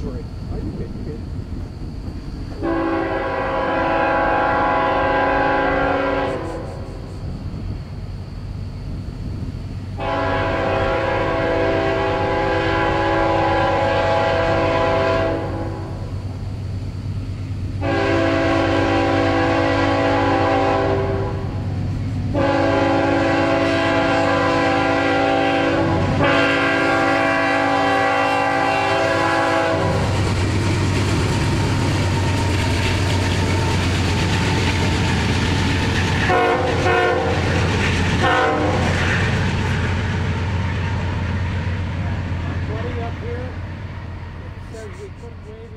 story. There's some way